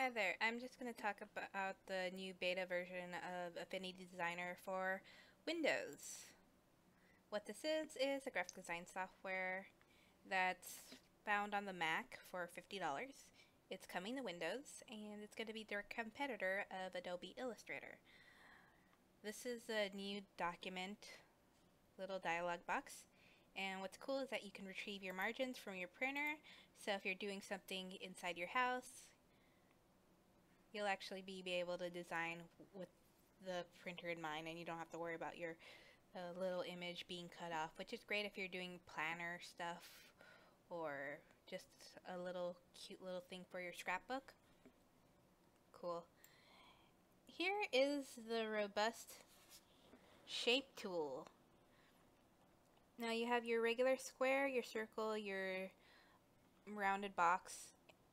Hi there, I'm just going to talk about the new beta version of Affinity Designer for Windows. What this is, is a graphic design software that's found on the Mac for $50. It's coming to Windows, and it's going to be their competitor of Adobe Illustrator. This is a new document, little dialog box, and what's cool is that you can retrieve your margins from your printer, so if you're doing something inside your house, you'll actually be, be able to design with the printer in mind and you don't have to worry about your uh, little image being cut off, which is great if you're doing planner stuff or just a little cute little thing for your scrapbook. Cool. Here is the robust shape tool. Now you have your regular square, your circle, your rounded box,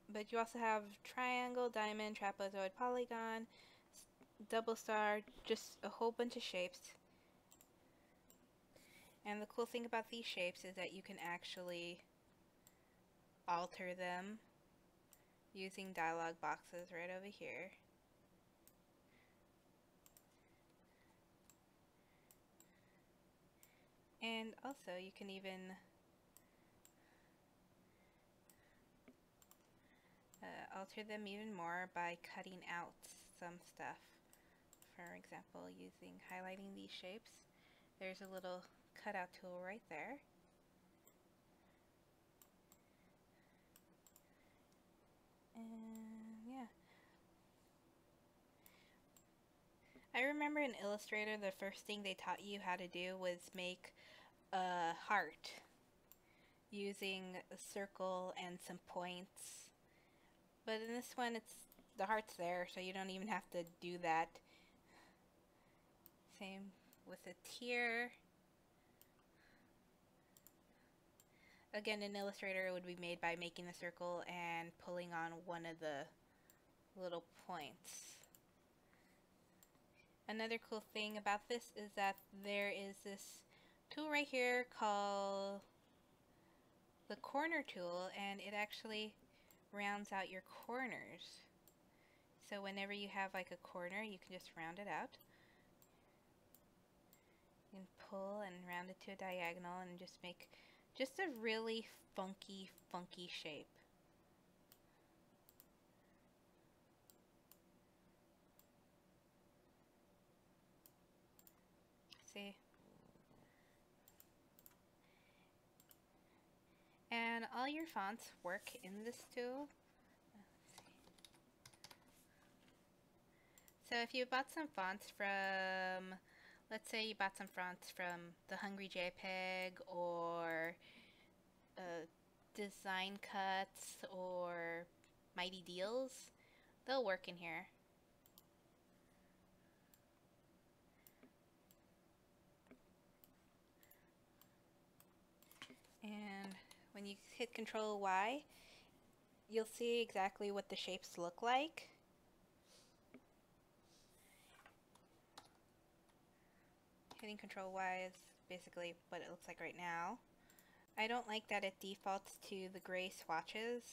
but you also have triangle, diamond, trapezoid, polygon, double star, just a whole bunch of shapes. And the cool thing about these shapes is that you can actually alter them using dialog boxes right over here. And also you can even uh, alter them even more by cutting out some stuff. For example, using highlighting these shapes, there's a little cutout tool right there. And yeah. I remember in Illustrator the first thing they taught you how to do was make a heart using a circle and some points but in this one, it's the heart's there, so you don't even have to do that. Same with a tear. Again, in Illustrator, it would be made by making the circle and pulling on one of the little points. Another cool thing about this is that there is this tool right here called the corner tool and it actually rounds out your corners. So whenever you have like a corner, you can just round it out. You can pull and round it to a diagonal and just make just a really funky, funky shape. See? And all your fonts work in this tool. So if you bought some fonts from, let's say you bought some fonts from the Hungry JPEG or uh, Design Cuts or Mighty Deals, they'll work in here. And when you hit Control Y, you'll see exactly what the shapes look like. Hitting Control Y is basically what it looks like right now. I don't like that it defaults to the gray swatches.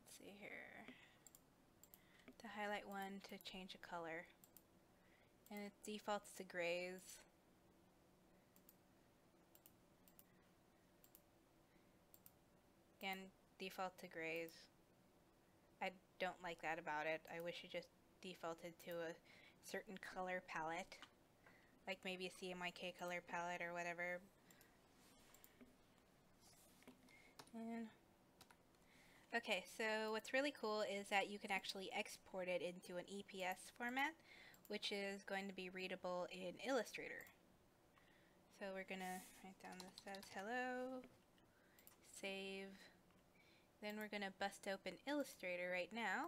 Let's see here. To highlight one to change a color. And it defaults to grays. Again, default to grays. I don't like that about it. I wish it just defaulted to a certain color palette. Like maybe a CMYK color palette or whatever. And okay, so what's really cool is that you can actually export it into an EPS format, which is going to be readable in Illustrator. So we're gonna write down this as hello, save, then we're going to bust open Illustrator right now.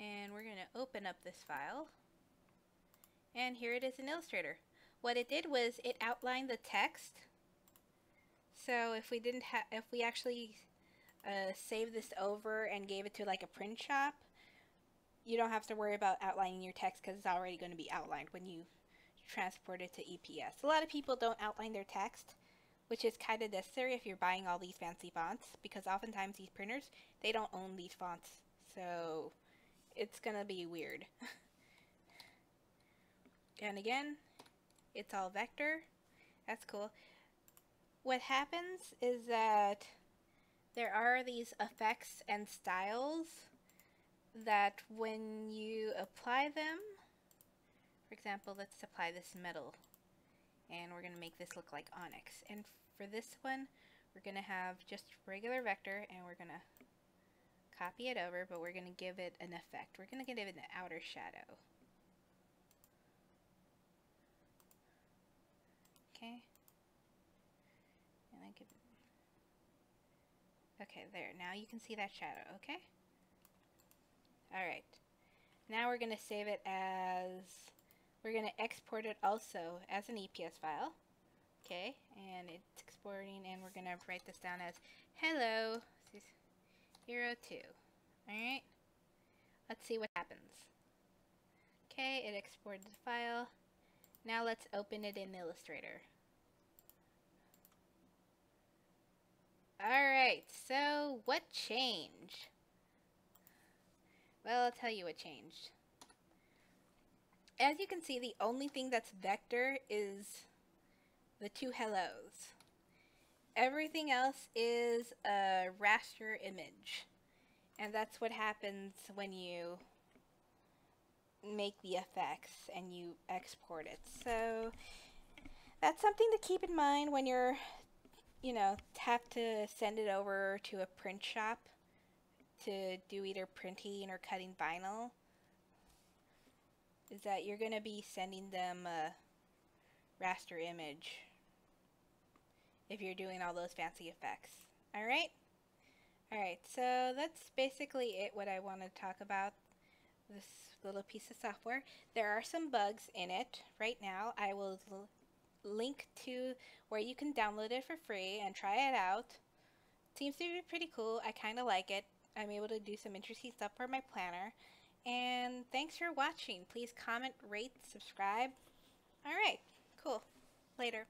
And we're going to open up this file. And here it is in Illustrator. What it did was it outlined the text. So if we didn't have, if we actually uh, save this over and gave it to like a print shop, you don't have to worry about outlining your text because it's already going to be outlined when you transport it to EPS. A lot of people don't outline their text which is kind of necessary if you're buying all these fancy fonts because oftentimes these printers, they don't own these fonts. So it's gonna be weird. and again, it's all vector. That's cool. What happens is that there are these effects and styles that when you apply them, for example, let's apply this metal and we're going to make this look like onyx. And for this one, we're going to have just regular vector and we're going to copy it over, but we're going to give it an effect. We're going to give it an outer shadow. Okay. And I it Okay, there. Now you can see that shadow, okay? Alright. Now we're going to save it as... We're going to export it also as an EPS file. Okay, and it's exporting, and we're going to write this down as hello 02. Alright? Let's see what happens. Okay, it exported the file. Now let's open it in Illustrator. Alright, so what changed? Well, I'll tell you what changed. As you can see, the only thing that's vector is the two hellos. Everything else is a raster image. And that's what happens when you make the effects and you export it. So that's something to keep in mind when you're you know, have to send it over to a print shop to do either printing or cutting vinyl is that you're going to be sending them a raster image if you're doing all those fancy effects. Alright? Alright, so that's basically it what I want to talk about this little piece of software. There are some bugs in it right now. I will link to where you can download it for free and try it out. Seems to be pretty cool. I kind of like it. I'm able to do some interesting stuff for my planner. And thanks for watching. Please comment, rate, subscribe. Alright, cool. Later.